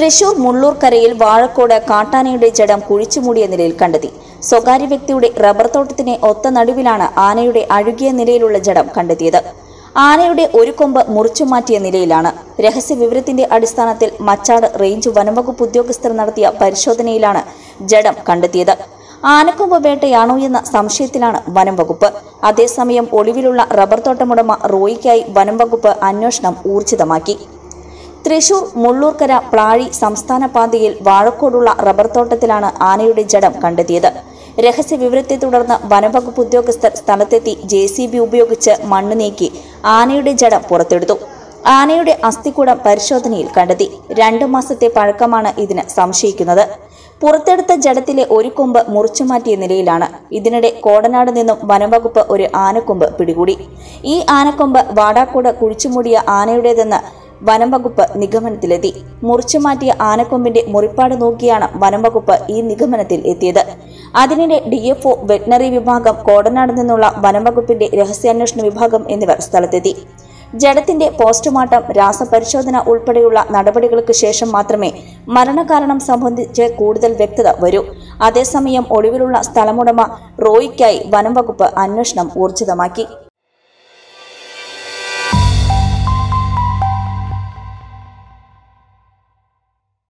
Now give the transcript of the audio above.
തൃശൂർ മുള്ളൂർക്കരയിൽ വാഴക്കോട് കാട്ടാനയുടെ ജഡം കുഴിച്ചുമൂടിയ നിലയിൽ കണ്ടെത്തി. സ്വകാര്യ വ്യക്തിയുടെ റബ്ബർ തോട്ടത്തിന് ഒത്ത നടുവിലാണ് ആനയുടെ അഴുകിയ നിലയിലുള്ള ജഡം കണ്ടെത്തിയത്. ആനയുടെ ഒരു കൊമ്പ് മുറിച്ചു മാറ്റിയ നിലയിലാണ്. രഹസ്യ വിവരത്തിന്റെ അടിസ്ഥാനത്തിൽ മച്ചാട് റേഞ്ച് വനംവകുപ്പ് ഉദ്യോഗസ്ഥർ നടത്തിയ പരിശോധനയിലാണ് ജഡം കണ്ടെത്തിയത്. ആനക്കൊമ്പ് വേട്ടയാണോ എന്ന സംശയത്തിലാണ് വനം വകുപ്പ് അതേസമയം ഒളിവിലുള്ള റബ്ബർ തോട്ടമുടമ റോയിക്കായി വനം വകുപ്പ് അന്വേഷണം ഊർജിതമാക്കി. തൃശൂർ മുള്ളൂർക്കര പ്ലാഴി സംസ്ഥാന പാതയിൽ വാഴക്കോടുള്ള റബ്ബർ തോട്ടത്തിലാണ് ആനയുടെ ജഡം കണ്ടെത്തിയത്. രഹസ്യ വിവരത്തെ തുടർന്ന് വനംവകുപ്പ് ഉദ്യോഗസ്ഥർ സ്ഥലത്തെത്തി ജെ ഉപയോഗിച്ച് മണ്ണ് നീക്കി ആനയുടെ ജഡം പുറത്തെടുത്തു. ആനയുടെ അസ്ഥിക്കൂടം പരിശോധനയിൽ കണ്ടെത്തി. രണ്ടു മാസത്തെ പഴക്കമാണ് ഇതിന് സംശയിക്കുന്നത്. പുറത്തെടുത്ത ജഡത്തിലെ ഒരു കൊമ്പ് മുറിച്ചുമാറ്റിയ നിലയിലാണ്. ഇതിനിടെ കോടനാട് നിന്നും വനംവകുപ്പ് ഒരു ആനക്കൊമ്പ് പിടികൂടി. ഈ ആനക്കൊമ്പ് വാടാക്കോട് കുഴിച്ചുമൂടിയ ആനയുടേതെന്ന് വനംവകുപ്പ് നിഗമനത്തിലെത്തി. മുറിച്ചുമാറ്റിയ ആനക്കൊമ്പിന്റെ മുറിപ്പാട് നോക്കിയാണ് വനംവകുപ്പ് ഈ നിഗമനത്തിൽ എത്തിയത്. അതിനിടെ ഡിഎഫ്ഒ വെറ്റിനറി വിഭാഗം കോടനാട് നിന്നുള്ള വനംവകുപ്പിന്റെ രഹസ്യാന്വേഷണ വിഭാഗം എന്നിവർ സ്ഥലത്തെത്തി. ജഡത്തിന്റെ പോസ്റ്റ്മോർട്ടം രാസപരിശോധന ഉൾപ്പെടെയുള്ള നടപടികൾക്ക് ശേഷം മാത്രമേ മരണകാരണം സംബന്ധിച്ച് കൂടുതൽ വ്യക്തത വരൂ. അതേസമയം ഒളിവിലുള്ള സ്ഥലമുടമ റോയിക്കായി വനംവകുപ്പ് അന്വേഷണം ഊർജിതമാക്കി.